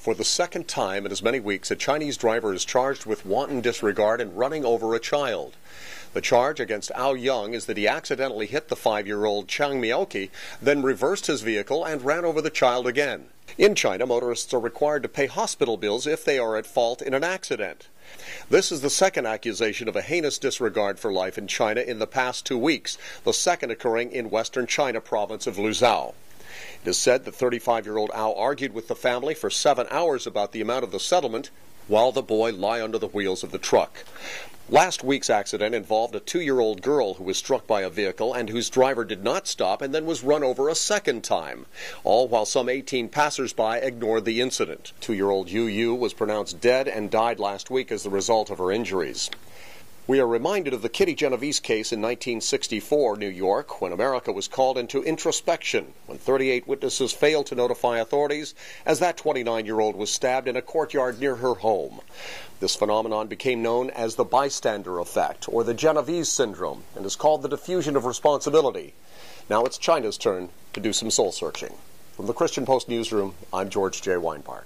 For the second time in as many weeks, a Chinese driver is charged with wanton disregard and running over a child. The charge against Ao Young is that he accidentally hit the five-year-old Chang Miaoki, then reversed his vehicle and ran over the child again. In China, motorists are required to pay hospital bills if they are at fault in an accident. This is the second accusation of a heinous disregard for life in China in the past two weeks, the second occurring in western China province of Luzhou. It is said that 35 year old Ao argued with the family for seven hours about the amount of the settlement while the boy lay under the wheels of the truck. Last week's accident involved a two year old girl who was struck by a vehicle and whose driver did not stop and then was run over a second time, all while some 18 passersby ignored the incident. Two year old Yu Yu was pronounced dead and died last week as the result of her injuries. We are reminded of the Kitty Genovese case in 1964, New York, when America was called into introspection when 38 witnesses failed to notify authorities as that 29 year old was stabbed in a courtyard near her home. This phenomenon became known as the bystander effect or the Genovese syndrome and is called the diffusion of responsibility. Now it's China's turn to do some soul searching. From the Christian Post newsroom, I'm George J. Wienbarg.